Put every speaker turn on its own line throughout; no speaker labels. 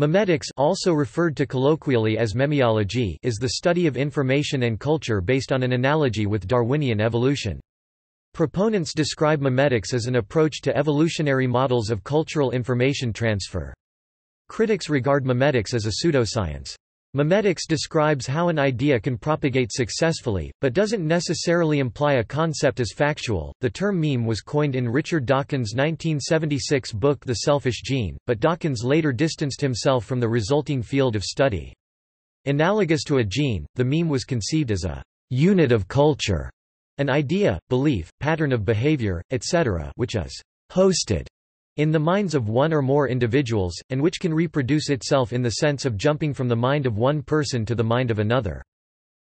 Memetics also referred to colloquially as memeology is the study of information and culture based on an analogy with Darwinian evolution. Proponents describe memetics as an approach to evolutionary models of cultural information transfer. Critics regard memetics as a pseudoscience. Memetics describes how an idea can propagate successfully, but doesn't necessarily imply a concept as factual. The term meme was coined in Richard Dawkins' 1976 book The Selfish Gene, but Dawkins later distanced himself from the resulting field of study. Analogous to a gene, the meme was conceived as a unit of culture, an idea, belief, pattern of behavior, etc., which is hosted in the minds of one or more individuals, and which can reproduce itself in the sense of jumping from the mind of one person to the mind of another.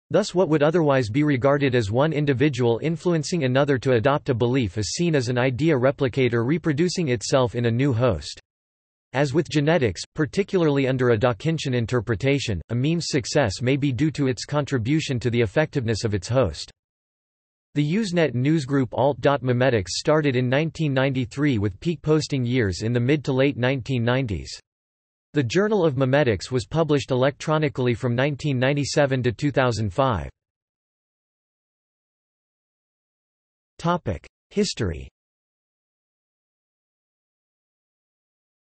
Thus what would otherwise be regarded as one individual influencing another to adopt a belief is seen as an idea replicator reproducing itself in a new host. As with genetics, particularly under a Dawkinsian interpretation, a meme's success may be due to its contribution to the effectiveness of its host. The Usenet newsgroup Alt.memetics started in 1993 with peak posting years in the mid to late 1990s. The Journal of Memetics was published electronically from 1997 to 2005. History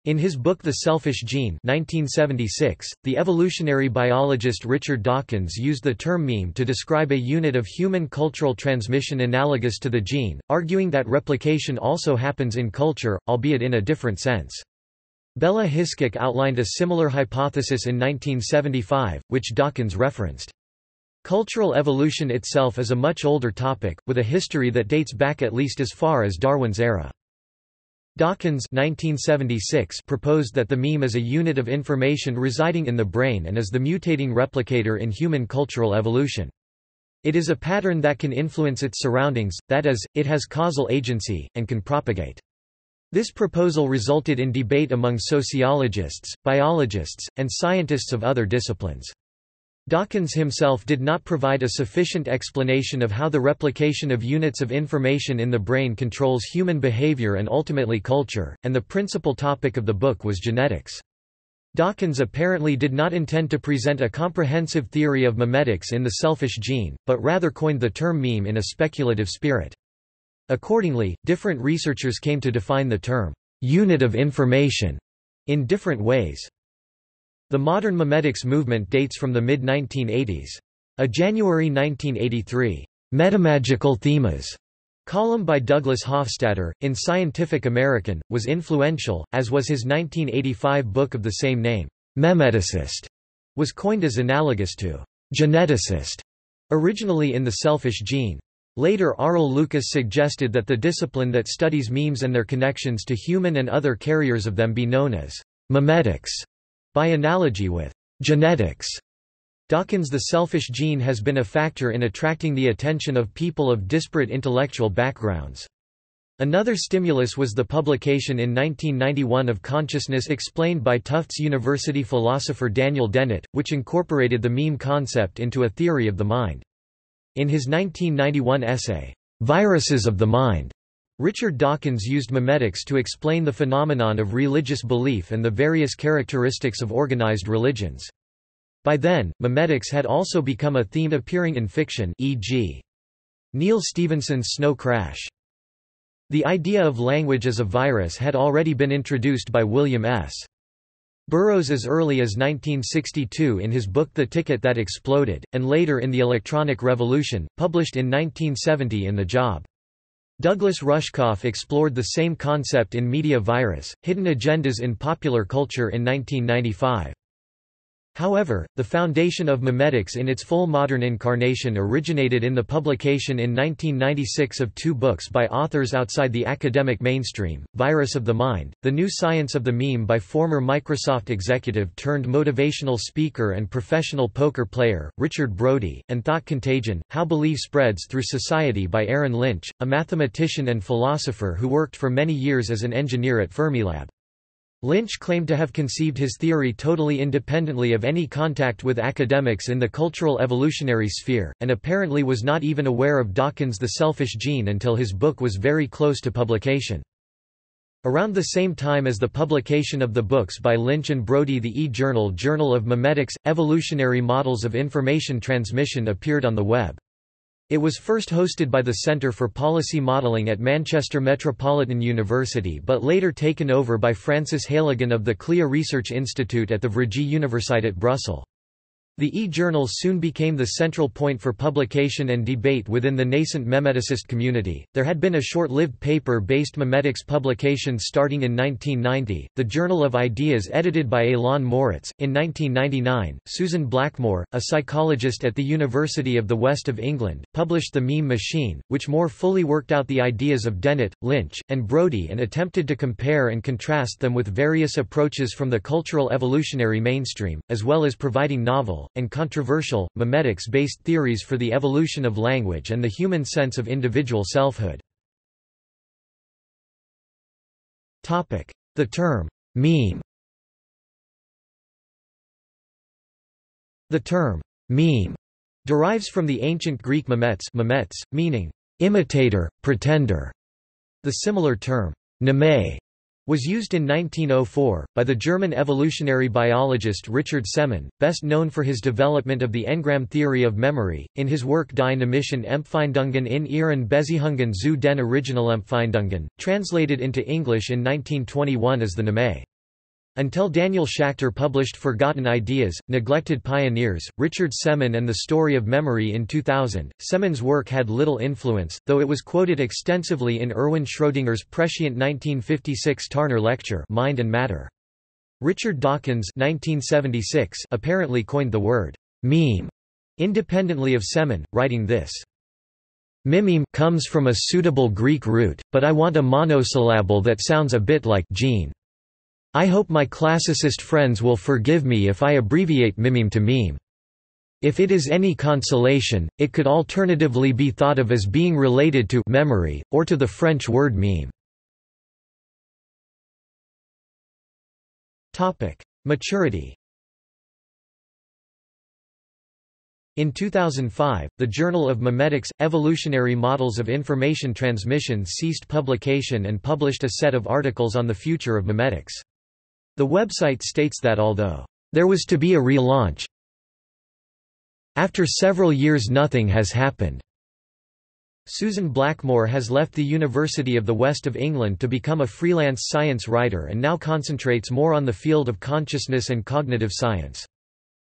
In his book The Selfish Gene 1976, the evolutionary biologist Richard Dawkins used the term meme to describe a unit of human cultural transmission analogous to the gene, arguing that replication also happens in culture, albeit in a different sense. Bella Hiskok outlined a similar hypothesis in 1975, which Dawkins referenced. Cultural evolution itself is a much older topic, with a history that dates back at least as far as Darwin's era. Dawkins 1976 proposed that the meme is a unit of information residing in the brain and is the mutating replicator in human cultural evolution. It is a pattern that can influence its surroundings, that is, it has causal agency, and can propagate. This proposal resulted in debate among sociologists, biologists, and scientists of other disciplines. Dawkins himself did not provide a sufficient explanation of how the replication of units of information in the brain controls human behavior and ultimately culture, and the principal topic of the book was genetics. Dawkins apparently did not intend to present a comprehensive theory of memetics in the selfish gene, but rather coined the term meme in a speculative spirit. Accordingly, different researchers came to define the term unit of information in different ways. The modern memetics movement dates from the mid-1980s. A January 1983, "'Metamagical Themas' column by Douglas Hofstadter, in Scientific American, was influential, as was his 1985 book of the same name. Memeticist was coined as analogous to geneticist, originally in The Selfish Gene. Later Arel Lucas suggested that the discipline that studies memes and their connections to human and other carriers of them be known as memetics. By analogy with genetics, Dawkins' The Selfish Gene has been a factor in attracting the attention of people of disparate intellectual backgrounds. Another stimulus was the publication in 1991 of Consciousness Explained by Tufts University philosopher Daniel Dennett, which incorporated the meme concept into a theory of the mind. In his 1991 essay, Viruses of the Mind, Richard Dawkins used memetics to explain the phenomenon of religious belief and the various characteristics of organized religions. By then, memetics had also become a theme appearing in fiction e.g. Neal Stephenson's Snow Crash. The idea of language as a virus had already been introduced by William S. Burroughs as early as 1962 in his book The Ticket That Exploded, and later in The Electronic Revolution, published in 1970 in The Job. Douglas Rushkoff explored the same concept in Media Virus, Hidden Agendas in Popular Culture in 1995. However, the foundation of memetics in its full modern incarnation originated in the publication in 1996 of two books by authors outside the academic mainstream, Virus of the Mind, The New Science of the Meme by former Microsoft executive turned motivational speaker and professional poker player, Richard Brodie, and Thought Contagion, How Belief Spreads Through Society by Aaron Lynch, a mathematician and philosopher who worked for many years as an engineer at Fermilab. Lynch claimed to have conceived his theory totally independently of any contact with academics in the cultural evolutionary sphere, and apparently was not even aware of Dawkins' The Selfish Gene until his book was very close to publication. Around the same time as the publication of the books by Lynch and Brodie the e-journal Journal of Memetics – Evolutionary Models of Information Transmission appeared on the web. It was first hosted by the Centre for Policy Modelling at Manchester Metropolitan University but later taken over by Francis Heylighen of the CLEA Research Institute at the Vrije Universiteit Brussels. The e-journal soon became the central point for publication and debate within the nascent memeticist community. There had been a short-lived paper-based memetics publication starting in 1990, the Journal of Ideas edited by Elan Moritz. In 1999, Susan Blackmore, a psychologist at the University of the West of England, published The Meme Machine, which more fully worked out the ideas of Dennett, Lynch, and Brodie and attempted to compare and contrast them with various approaches from the cultural evolutionary mainstream, as well as providing novel, and controversial, memetics-based theories for the evolution of language and the human sense of individual selfhood. The term, meme The term, meme, derives from the ancient Greek memetes, memetes meaning, imitator, pretender. The similar term, mneme, was used in 1904, by the German evolutionary biologist Richard Semon, best known for his development of the engram theory of memory, in his work Mnemischen Empfindungen in ihren Beziehungen zu den Originalempfindungen, translated into English in 1921 as the Mneme. Until Daniel Schacter published Forgotten Ideas, Neglected Pioneers, Richard Semon and the Story of Memory in 2000, Semon's work had little influence, though it was quoted extensively in Erwin Schrödinger's prescient 1956 Tarner lecture Mind and Matter. Richard Dawkins 1976 apparently coined the word meme independently of Semon, writing this. Mimeme comes from a suitable Greek root, but I want a monosyllable that sounds a bit like gene. I hope my classicist friends will forgive me if I abbreviate mimeme to meme. If it is any consolation, it could alternatively be thought of as being related to memory, or to the French word meme. Maturity In 2005, the Journal of Memetics – Evolutionary Models of Information Transmission ceased publication and published a set of articles on the future of memetics. The website states that although there was to be a relaunch, after several years nothing has happened. Susan Blackmore has left the University of the West of England to become a freelance science writer and now concentrates more on the field of consciousness and cognitive science.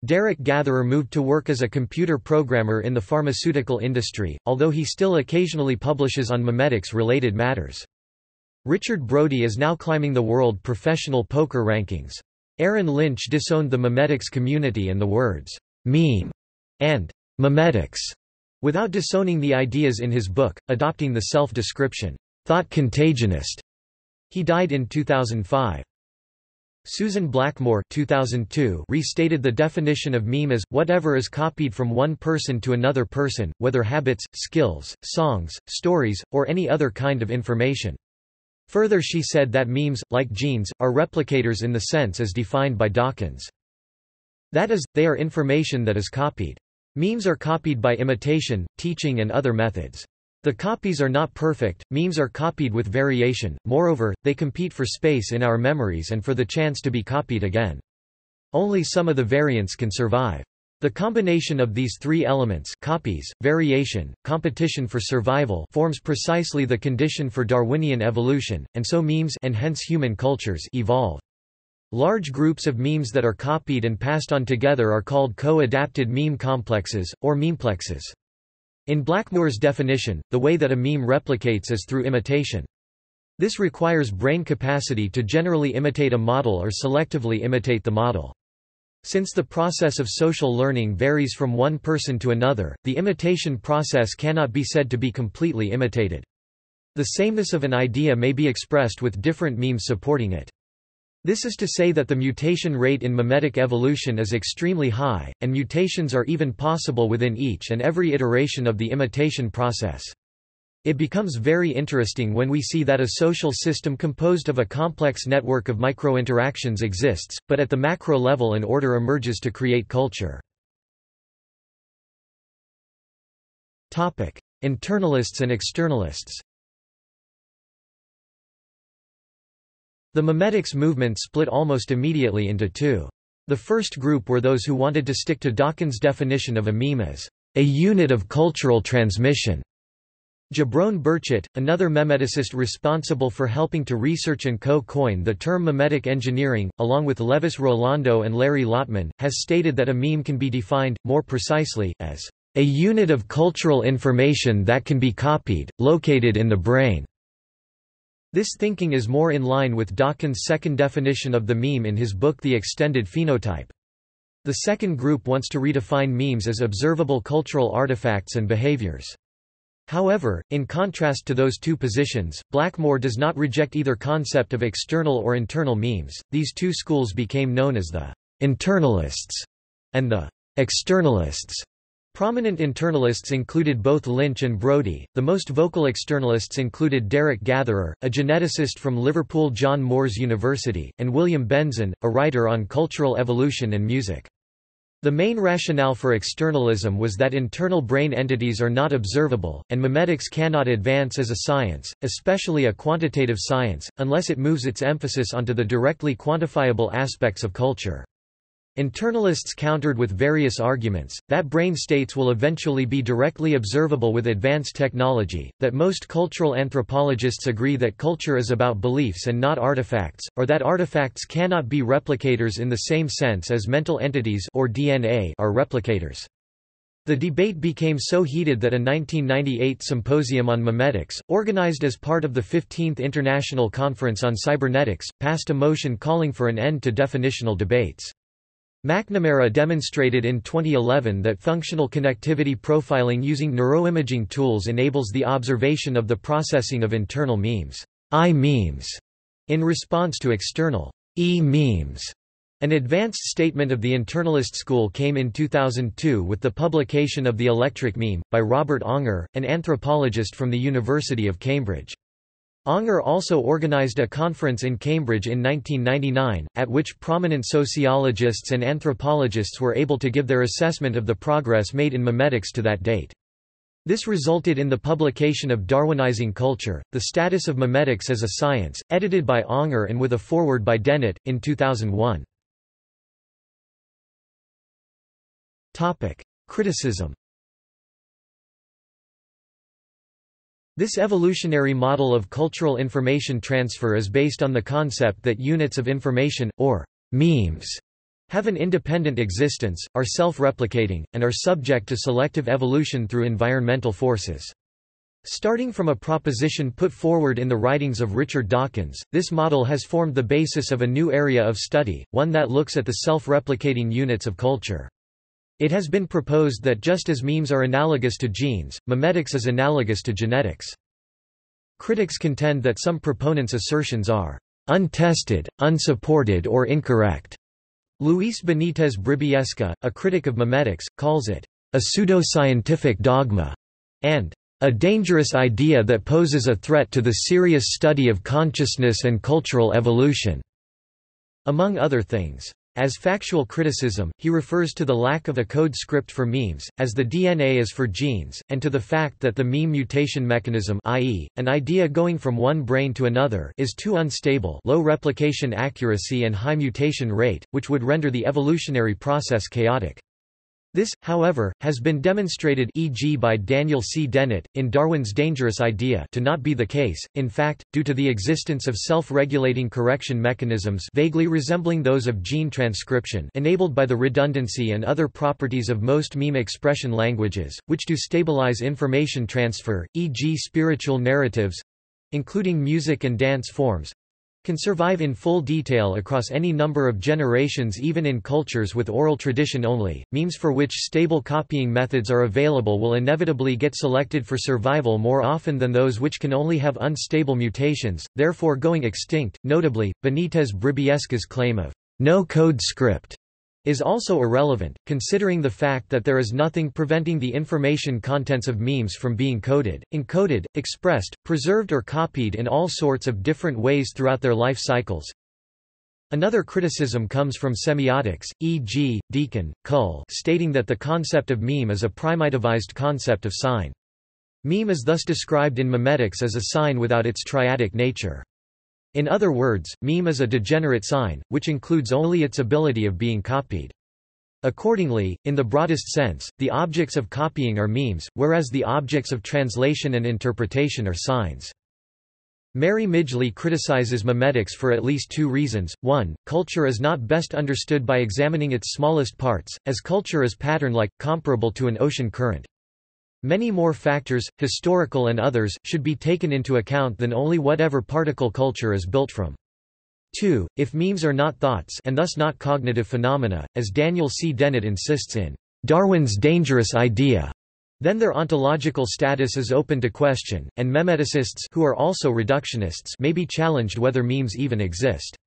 Derek Gatherer moved to work as a computer programmer in the pharmaceutical industry, although he still occasionally publishes on memetics-related matters. Richard Brodie is now climbing the world professional poker rankings. Aaron Lynch disowned the memetics community and the words, meme, and memetics, without disowning the ideas in his book, adopting the self-description, thought contagionist. He died in 2005. Susan Blackmore 2002 restated the definition of meme as, whatever is copied from one person to another person, whether habits, skills, songs, stories, or any other kind of information. Further she said that memes, like genes, are replicators in the sense as defined by Dawkins. That is, they are information that is copied. Memes are copied by imitation, teaching and other methods. The copies are not perfect, memes are copied with variation, moreover, they compete for space in our memories and for the chance to be copied again. Only some of the variants can survive. The combination of these three elements copies, variation, competition for survival forms precisely the condition for Darwinian evolution, and so memes and hence human cultures evolve. Large groups of memes that are copied and passed on together are called co-adapted meme complexes, or memeplexes. In Blackmore's definition, the way that a meme replicates is through imitation. This requires brain capacity to generally imitate a model or selectively imitate the model. Since the process of social learning varies from one person to another, the imitation process cannot be said to be completely imitated. The sameness of an idea may be expressed with different memes supporting it. This is to say that the mutation rate in memetic evolution is extremely high, and mutations are even possible within each and every iteration of the imitation process. It becomes very interesting when we see that a social system composed of a complex network of micro-interactions exists, but at the macro level an order emerges to create culture. Internalists and externalists The memetics movement split almost immediately into two. The first group were those who wanted to stick to Dawkins' definition of a meme as a unit of cultural transmission. Jabroni Burchett, another memeticist responsible for helping to research and co-coin the term memetic engineering, along with Levis Rolando and Larry Lotman, has stated that a meme can be defined, more precisely, as a unit of cultural information that can be copied, located in the brain. This thinking is more in line with Dawkins' second definition of the meme in his book The Extended Phenotype. The second group wants to redefine memes as observable cultural artifacts and behaviors. However, in contrast to those two positions, Blackmore does not reject either concept of external or internal memes. These two schools became known as the internalists and the externalists. Prominent internalists included both Lynch and Brodie. The most vocal externalists included Derek Gatherer, a geneticist from Liverpool John Moores University, and William Benzon, a writer on cultural evolution and music. The main rationale for externalism was that internal brain entities are not observable, and memetics cannot advance as a science, especially a quantitative science, unless it moves its emphasis onto the directly quantifiable aspects of culture. Internalists countered with various arguments, that brain states will eventually be directly observable with advanced technology, that most cultural anthropologists agree that culture is about beliefs and not artifacts, or that artifacts cannot be replicators in the same sense as mental entities or DNA are replicators. The debate became so heated that a 1998 symposium on memetics, organized as part of the 15th International Conference on Cybernetics, passed a motion calling for an end to definitional debates. McNamara demonstrated in 2011 that functional connectivity profiling using neuroimaging tools enables the observation of the processing of internal memes, I-memes, in response to external E-memes. An advanced statement of the internalist school came in 2002 with the publication of The Electric Meme, by Robert Aunger, an anthropologist from the University of Cambridge. Aunger also organized a conference in Cambridge in 1999, at which prominent sociologists and anthropologists were able to give their assessment of the progress made in memetics to that date. This resulted in the publication of Darwinizing Culture, The Status of Memetics as a Science, edited by Aunger and with a foreword by Dennett, in 2001. Criticism This evolutionary model of cultural information transfer is based on the concept that units of information, or memes, have an independent existence, are self-replicating, and are subject to selective evolution through environmental forces. Starting from a proposition put forward in the writings of Richard Dawkins, this model has formed the basis of a new area of study, one that looks at the self-replicating units of culture. It has been proposed that just as memes are analogous to genes, memetics is analogous to genetics. Critics contend that some proponents' assertions are untested, unsupported or incorrect. Luis Benitez Bribiesca, a critic of memetics, calls it a pseudo-scientific dogma and a dangerous idea that poses a threat to the serious study of consciousness and cultural evolution, among other things. As factual criticism, he refers to the lack of a code script for memes, as the DNA is for genes, and to the fact that the meme mutation mechanism i.e., an idea going from one brain to another is too unstable low replication accuracy and high mutation rate, which would render the evolutionary process chaotic. This, however, has been demonstrated e.g. by Daniel C. Dennett, in Darwin's Dangerous Idea to not be the case, in fact, due to the existence of self-regulating correction mechanisms vaguely resembling those of gene transcription enabled by the redundancy and other properties of most meme expression languages, which do stabilize information transfer, e.g. spiritual narratives—including music and dance forms, can survive in full detail across any number of generations even in cultures with oral tradition only. Memes for which stable copying methods are available will inevitably get selected for survival more often than those which can only have unstable mutations, therefore going extinct. Notably, Benitez Bribiesca's claim of no code script is also irrelevant, considering the fact that there is nothing preventing the information contents of memes from being coded, encoded, expressed, preserved or copied in all sorts of different ways throughout their life cycles. Another criticism comes from semiotics, e.g., Deacon, Kull stating that the concept of meme is a primitivized concept of sign. Meme is thus described in memetics as a sign without its triadic nature. In other words, meme is a degenerate sign, which includes only its ability of being copied. Accordingly, in the broadest sense, the objects of copying are memes, whereas the objects of translation and interpretation are signs. Mary Midgley criticizes memetics for at least two reasons. One, culture is not best understood by examining its smallest parts, as culture is pattern-like, comparable to an ocean current. Many more factors, historical and others, should be taken into account than only whatever particle culture is built from. 2. If memes are not thoughts and thus not cognitive phenomena, as Daniel C. Dennett insists in Darwin's Dangerous Idea, then their ontological status is open to question, and memeticists who are also reductionists may be challenged whether memes even exist.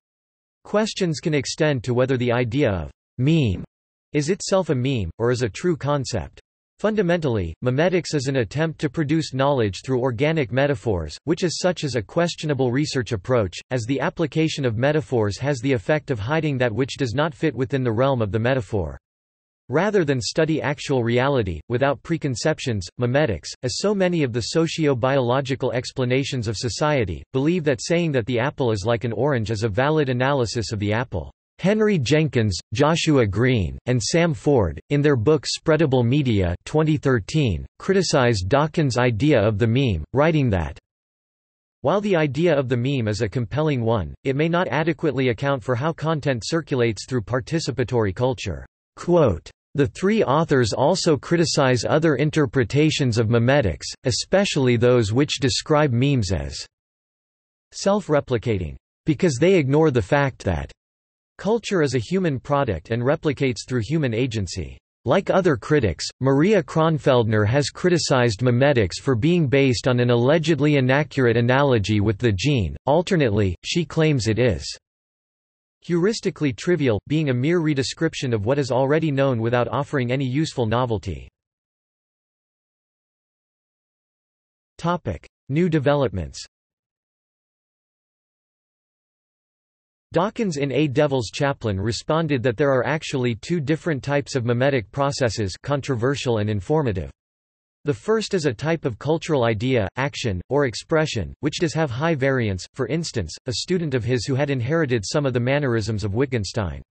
Questions can extend to whether the idea of meme is itself a meme, or is a true concept. Fundamentally, memetics is an attempt to produce knowledge through organic metaphors, which as such is a questionable research approach, as the application of metaphors has the effect of hiding that which does not fit within the realm of the metaphor. Rather than study actual reality, without preconceptions, memetics, as so many of the socio-biological explanations of society, believe that saying that the apple is like an orange is a valid analysis of the apple. Henry Jenkins, Joshua Green, and Sam Ford, in their book Spreadable Media 2013, criticized Dawkins' idea of the meme, writing that while the idea of the meme is a compelling one, it may not adequately account for how content circulates through participatory culture. Quote, the three authors also criticize other interpretations of memetics, especially those which describe memes as self-replicating, because they ignore the fact that culture is a human product and replicates through human agency. Like other critics, Maria Kronfeldner has criticized memetics for being based on an allegedly inaccurate analogy with the gene, alternately, she claims it is Heuristically trivial, being a mere redescription of what is already known without offering any useful novelty. New developments Dawkins in A Devil's Chaplain responded that there are actually two different types of memetic processes controversial and informative. The first is a type of cultural idea, action, or expression, which does have high variance, for instance, a student of his who had inherited some of the mannerisms of Wittgenstein.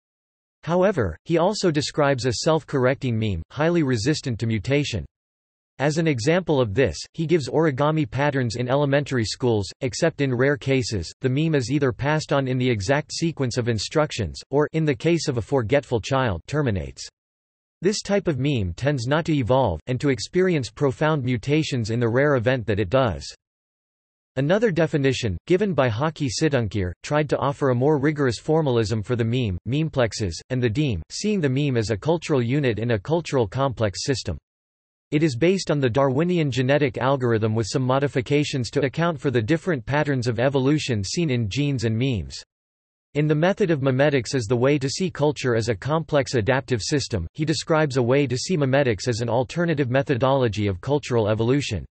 However, he also describes a self-correcting meme, highly resistant to mutation. As an example of this, he gives origami patterns in elementary schools, except in rare cases, the meme is either passed on in the exact sequence of instructions, or in the case of a forgetful child terminates. This type of meme tends not to evolve, and to experience profound mutations in the rare event that it does. Another definition, given by Hokky Situngkir, tried to offer a more rigorous formalism for the meme, memeplexes, and the deme, seeing the meme as a cultural unit in a cultural complex system. It is based on the Darwinian genetic algorithm with some modifications to account for the different patterns of evolution seen in genes and memes. In The Method of Memetics as the way to see culture as a complex adaptive system, he describes a way to see memetics as an alternative methodology of cultural evolution.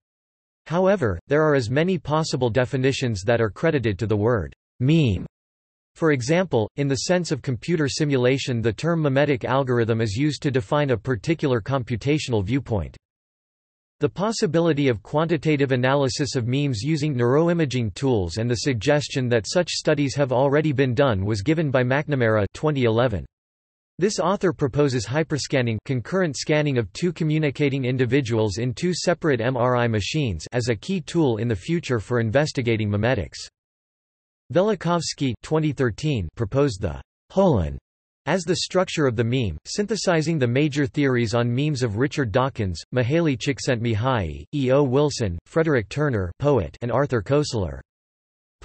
However, there are as many possible definitions that are credited to the word meme. For example, in the sense of computer simulation the term memetic algorithm is used to define a particular computational viewpoint. The possibility of quantitative analysis of memes using neuroimaging tools and the suggestion that such studies have already been done was given by McNamara 2011. This author proposes hyperscanning concurrent scanning of two communicating individuals in two separate MRI machines as a key tool in the future for investigating memetics. Velikovsky 2013 proposed the Holon as the structure of the meme, synthesizing the major theories on memes of Richard Dawkins, Mihaly Csikszentmihalyi, E. O. Wilson, Frederick Turner poet, and Arthur Koestler.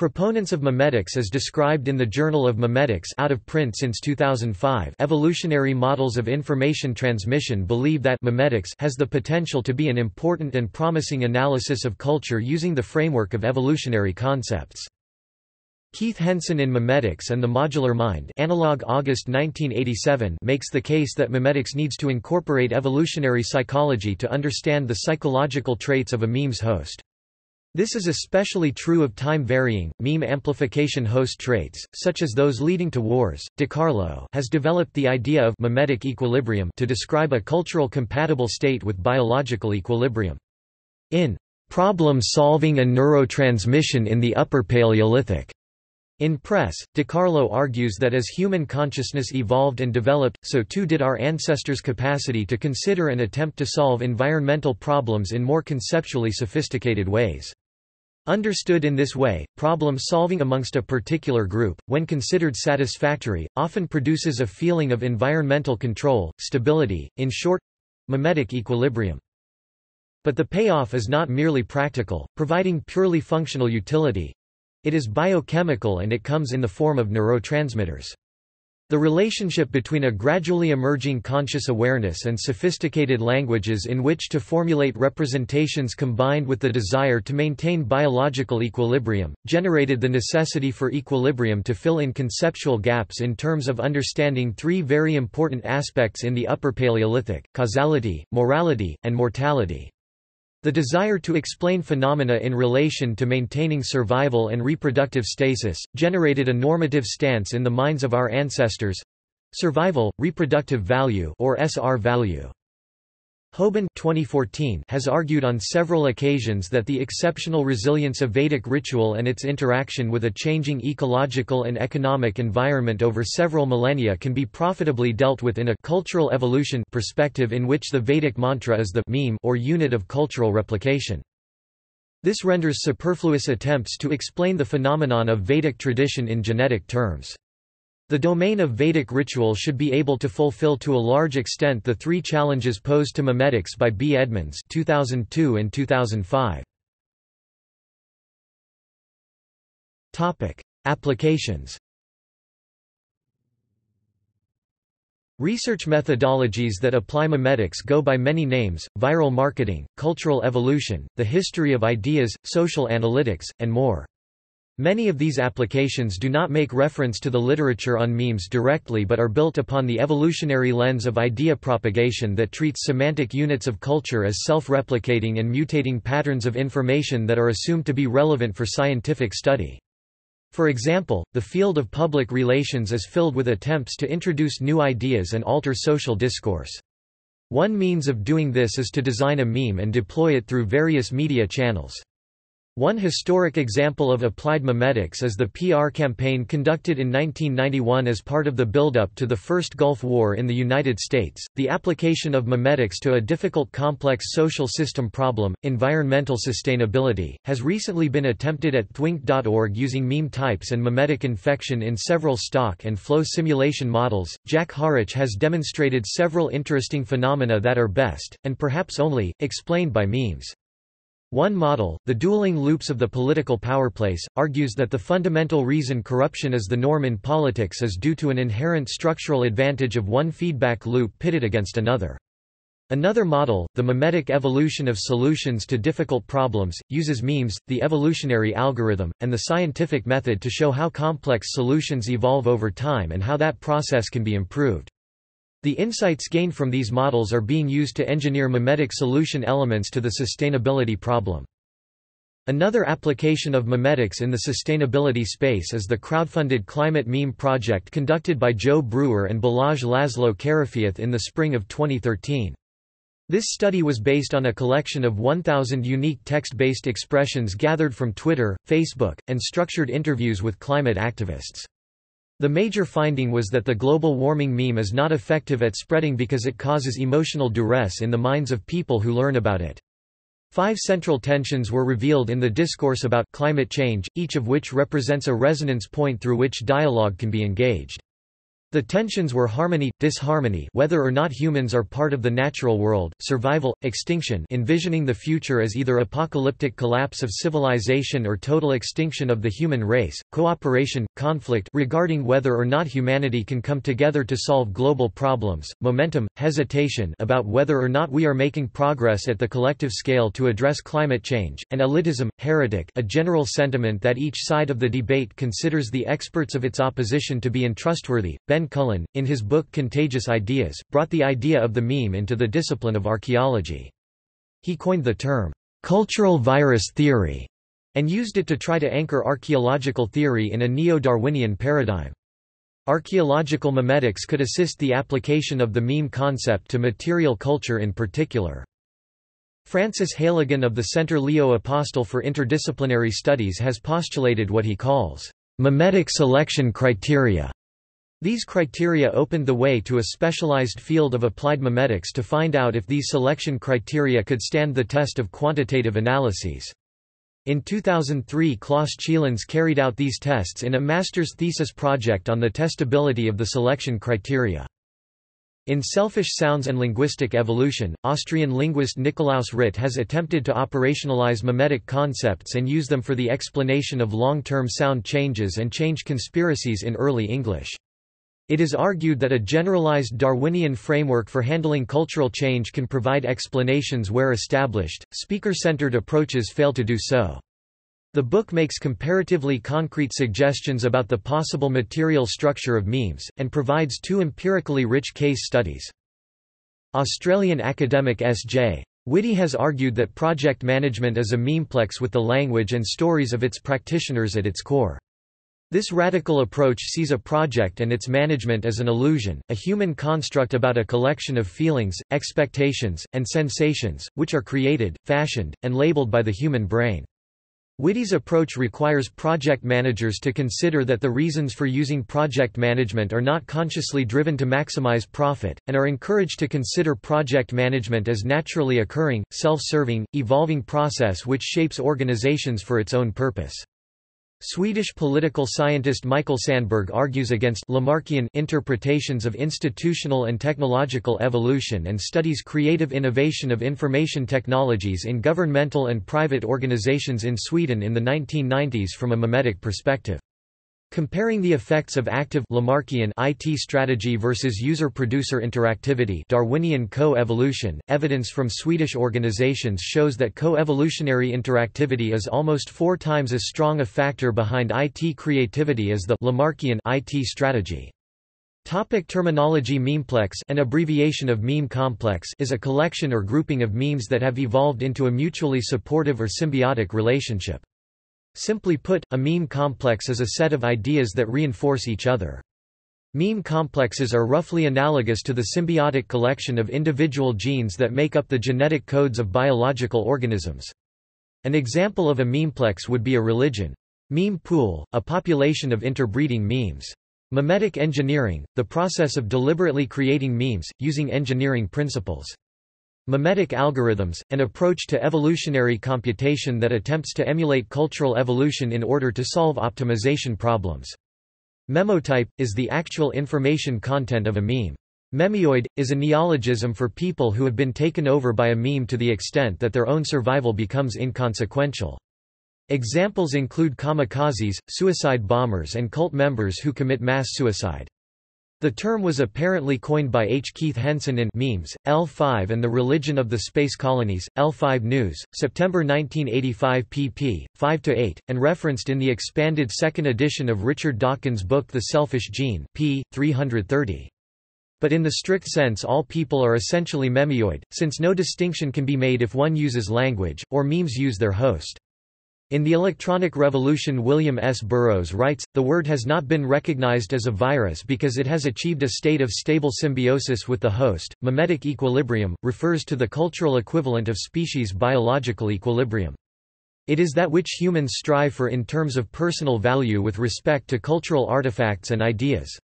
Proponents of memetics as described in the Journal of Memetics out of print since 2005 Evolutionary Models of Information Transmission believe that memetics has the potential to be an important and promising analysis of culture using the framework of evolutionary concepts. Keith Henson in Memetics and the Modular Mind analog August 1987 makes the case that memetics needs to incorporate evolutionary psychology to understand the psychological traits of a meme's host. This is especially true of time-varying, meme amplification host traits, such as those leading to wars. DiCarlo has developed the idea of memetic equilibrium to describe a cultural compatible state with biological equilibrium. In Problem Solving and Neurotransmission in the Upper Paleolithic, In Press, DiCarlo argues that as human consciousness evolved and developed, so too did our ancestors' capacity to consider and attempt to solve environmental problems in more conceptually sophisticated ways. Understood in this way, problem solving amongst a particular group, when considered satisfactory, often produces a feeling of environmental control, stability, in short—mimetic equilibrium. But the payoff is not merely practical, providing purely functional utility, it is biochemical and it comes in the form of neurotransmitters. The relationship between a gradually emerging conscious awareness and sophisticated languages in which to formulate representations combined with the desire to maintain biological equilibrium, generated the necessity for equilibrium to fill in conceptual gaps in terms of understanding three very important aspects in the Upper Paleolithic, causality, morality, and mortality. The desire to explain phenomena in relation to maintaining survival and reproductive stasis, generated a normative stance in the minds of our ancestors—survival, reproductive value or SR value. Hoban 2014 has argued on several occasions that the exceptional resilience of Vedic ritual and its interaction with a changing ecological and economic environment over several millennia can be profitably dealt with in a cultural evolution perspective in which the Vedic mantra is the meme or unit of cultural replication. This renders superfluous attempts to explain the phenomenon of Vedic tradition in genetic terms. The domain of Vedic ritual should be able to fulfill to a large extent the three challenges posed to memetics by B. Edmonds 2002 and 2005. Topic: Applications. Research methodologies that apply memetics go by many names, viral marketing, cultural evolution, the history of ideas, social analytics, and more. Many of these applications do not make reference to the literature on memes directly but are built upon the evolutionary lens of idea propagation that treats semantic units of culture as self-replicating and mutating patterns of information that are assumed to be relevant for scientific study. For example, the field of public relations is filled with attempts to introduce new ideas and alter social discourse. One means of doing this is to design a meme and deploy it through various media channels. One historic example of applied memetics is the PR campaign conducted in 1991 as part of the buildup to the First Gulf War in the United States. The application of memetics to a difficult complex social system problem, environmental sustainability, has recently been attempted at thwink.org using meme types and memetic infection in several stock and flow simulation models. Jack Harich has demonstrated several interesting phenomena that are best, and perhaps only, explained by memes. One model, the dueling loops of the political powerplace, argues that the fundamental reason corruption is the norm in politics is due to an inherent structural advantage of one feedback loop pitted against another. Another model, the memetic evolution of solutions to difficult problems, uses memes, the evolutionary algorithm, and the scientific method to show how complex solutions evolve over time and how that process can be improved. The insights gained from these models are being used to engineer memetic solution elements to the sustainability problem. Another application of memetics in the sustainability space is the crowdfunded climate meme project conducted by Joe Brewer and Balazs Laszlo Karafiath in the spring of 2013. This study was based on a collection of 1,000 unique text-based expressions gathered from Twitter, Facebook, and structured interviews with climate activists. The major finding was that the global warming meme is not effective at spreading because it causes emotional duress in the minds of people who learn about it. Five central tensions were revealed in the discourse about climate change, each of which represents a resonance point through which dialogue can be engaged. The tensions were harmony, disharmony whether or not humans are part of the natural world, survival, extinction envisioning the future as either apocalyptic collapse of civilization or total extinction of the human race, cooperation, conflict regarding whether or not humanity can come together to solve global problems, momentum, hesitation about whether or not we are making progress at the collective scale to address climate change, and elitism, heretic a general sentiment that each side of the debate considers the experts of its opposition to be untrustworthy. Ben Cullen, in his book Contagious Ideas, brought the idea of the meme into the discipline of archaeology. He coined the term, cultural virus theory, and used it to try to anchor archaeological theory in a neo-Darwinian paradigm. Archaeological memetics could assist the application of the meme concept to material culture in particular. Francis Heylighen of the Centre Leo Apostel for Interdisciplinary Studies has postulated what he calls mimetic selection criteria. These criteria opened the way to a specialized field of applied memetics to find out if these selection criteria could stand the test of quantitative analyses. In 2003 Klaas Chielens carried out these tests in a master's thesis project on the testability of the selection criteria. In Selfish Sounds and Linguistic Evolution, Austrian linguist Nikolaus Ritt has attempted to operationalize mimetic concepts and use them for the explanation of long-term sound changes and change conspiracies in early English. It is argued that a generalized Darwinian framework for handling cultural change can provide explanations where established, speaker-centered approaches fail to do so. The book makes comparatively concrete suggestions about the possible material structure of memes, and provides two empirically rich case studies. Australian academic S.J. Whitty has argued that project management is a memeplex with the language and stories of its practitioners at its core. This radical approach sees a project and its management as an illusion, a human construct about a collection of feelings, expectations, and sensations, which are created, fashioned, and labeled by the human brain. Whitty's approach requires project managers to consider that the reasons for using project management are not consciously driven to maximize profit, and are encouraged to consider project management as naturally occurring, self-serving, evolving process which shapes organizations for its own purpose. Swedish political scientist Michael Sandberg argues against Lamarckian interpretations of institutional and technological evolution and studies creative innovation of information technologies in governmental and private organizations in Sweden in the 1990s from a mimetic perspective. Comparing the effects of active Lamarckian IT strategy versus user-producer interactivity Darwinian co-evolution, evidence from Swedish organizations shows that co-evolutionary interactivity is almost four times as strong a factor behind IT creativity as the Lamarckian IT strategy. Topic terminology Memeplex an abbreviation of meme complex is a collection or grouping of memes that have evolved into a mutually supportive or symbiotic relationship. Simply put, a meme complex is a set of ideas that reinforce each other. Meme complexes are roughly analogous to the symbiotic collection of individual genes that make up the genetic codes of biological organisms. An example of a memeplex would be a religion. Meme pool, a population of interbreeding memes. Memetic engineering, the process of deliberately creating memes, using engineering principles. Memetic algorithms, an approach to evolutionary computation that attempts to emulate cultural evolution in order to solve optimization problems. Memotype, is the actual information content of a meme. Memeoid, is a neologism for people who have been taken over by a meme to the extent that their own survival becomes inconsequential. Examples include kamikazes, suicide bombers and cult members who commit mass suicide. The term was apparently coined by H. Keith Henson in Memes, L5 and the Religion of the Space Colonies, L5 News, September 1985 pp. 5–8, and referenced in the expanded second edition of Richard Dawkins' book The Selfish Gene, p. 330. But in the strict sense all people are essentially memeoid, since no distinction can be made if one uses language, or memes use their host. In the Electronic Revolution William S. Burroughs writes, the word has not been recognized as a virus because it has achieved a state of stable symbiosis with the host. Memetic equilibrium, refers to the cultural equivalent of species biological equilibrium. It is that which humans strive for in terms of personal value with respect to cultural artifacts and ideas.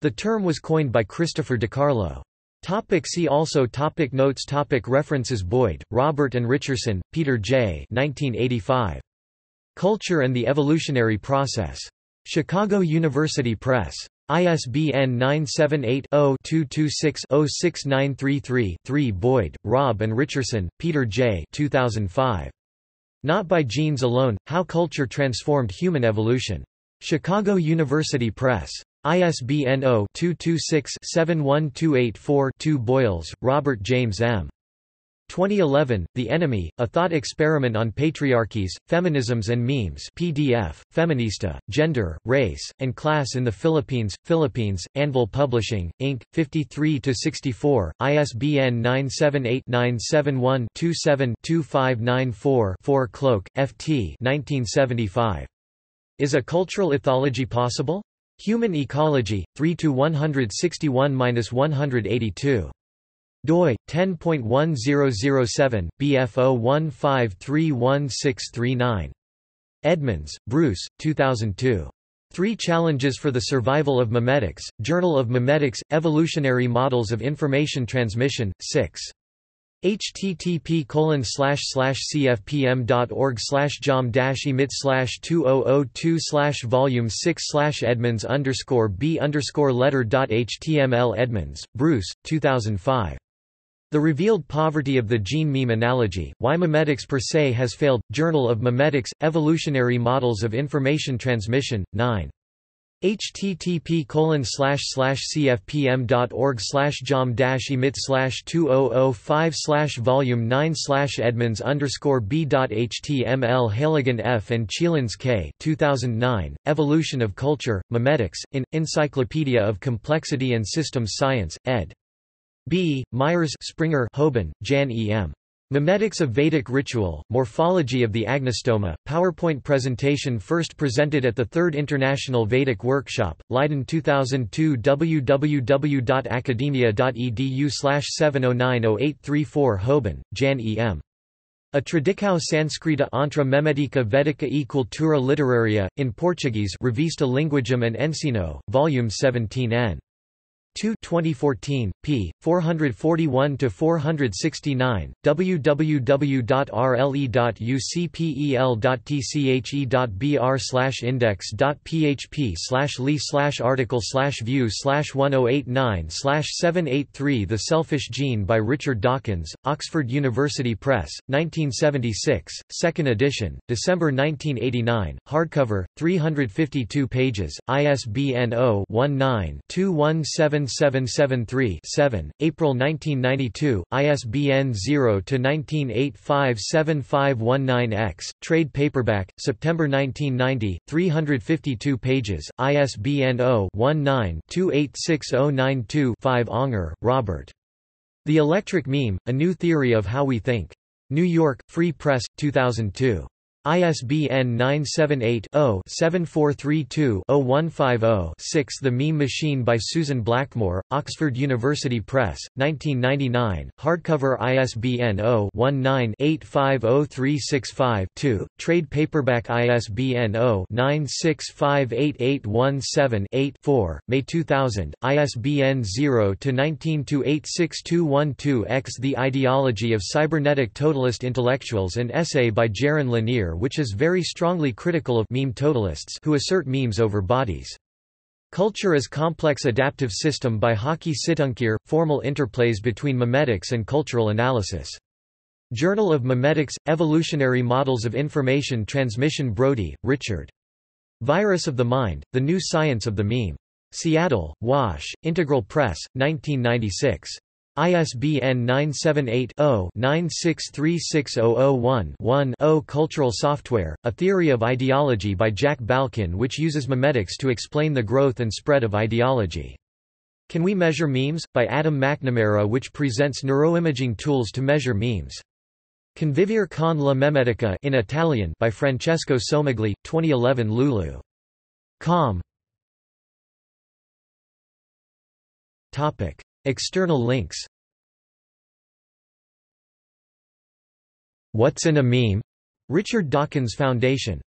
The term was coined by Christopher DiCarlo. Topic see also topic Notes topic References Boyd, Robert and Richardson, Peter J. 1985. Culture and the Evolutionary Process. Chicago University Press. ISBN 978-0-226-06933-3 Boyd, Rob and Richardson, Peter J. 2005. Not by Genes Alone, How Culture Transformed Human Evolution. Chicago University Press. ISBN 0-226-71284-2 Boyles, Robert James M. 2011, The Enemy, A Thought Experiment on Patriarchies, Feminisms and Memes PDF, Feminista, Gender, Race, and Class in the Philippines, Philippines, Anvil Publishing, Inc., 53-64, ISBN 978-971-27-2594-4 Cloak, F.T. 1975. Is a Cultural Ethology Possible? Human Ecology, 3-161-182 doi 10.1007 bf01531639 Edmonds, Bruce, 2002. Three Challenges for the Survival of Memetics, Journal of Memetics, Evolutionary Models of Information Transmission, 6 http colon slash slash cfpm.org slash jom dash emit slash 2002 slash volume 6 slash edmonds underscore b underscore letter dot html edmonds bruce 2005 the Revealed Poverty of the Gene Meme Analogy, Why Memetics Per Se Has Failed, Journal of Memetics, Evolutionary Models of Information Transmission, 9 http colon slash slash cfpm.org slash jom dash emit slash 2005 slash volume 9 slash edmonds underscore b html F and Chielens K 2009 Evolution of Culture Memetics in Encyclopedia of Complexity and Systems Science ed B Myers Springer Houben Jan E M Memetics of Vedic Ritual, Morphology of the Agnistoma, PowerPoint presentation first presented at the Third International Vedic Workshop, Leiden 2002 www.academia.edu 7090834 Houben, Jan E. M. A Tradição Sanscrita entre Memetica Vedica e Cultura Literaria, in Portuguese Revista Linguagem and Ensino, Volume 17 n. 2 2014, p. 441-469, www.rle.ucpel.tche.br slash index.php slash lee slash article slash view slash 1089 slash 783 The Selfish Gene by Richard Dawkins, Oxford University Press, 1976, 2nd edition, December 1989, hardcover, 352 pages, ISBN 0 19 217 7773-7, April 1992, ISBN 0-19857519-X, trade paperback, September 1990, 352 pages, ISBN 0-19-286092-5 Aunger, Robert. The Electric Meme, A New Theory of How We Think. New York, Free Press, 2002. ISBN 978-0-7432-0150-6 The Meme Machine by Susan Blackmore, Oxford University Press, 1999, hardcover ISBN 0-19-850365-2, trade paperback ISBN 0-9658817-8-4, May 2000, ISBN 0-19286212-X The Ideology of Cybernetic Totalist Intellectuals An essay by Jaron Lanier which is very strongly critical of meme totalists who assert memes over bodies. Culture as Complex Adaptive System by Hokky Situngkir, Formal Interplays Between Memetics and Cultural Analysis. Journal of Memetics, Evolutionary Models of Information Transmission Brodie, Richard. Virus of the Mind, The New Science of the Meme. Seattle, Wash, Integral Press, 1996. ISBN 978-0-9636001-1-0 Cultural Software, A Theory of Ideology by Jack Balkin which uses memetics to explain the growth and spread of ideology. Can We Measure Memes? by Adam McNamara which presents neuroimaging tools to measure memes. Convivere con la memetica in Italian by Francesco Somigli, 2011 Lulu. Com. Topic. External links What's in a Meme? Richard Dawkins Foundation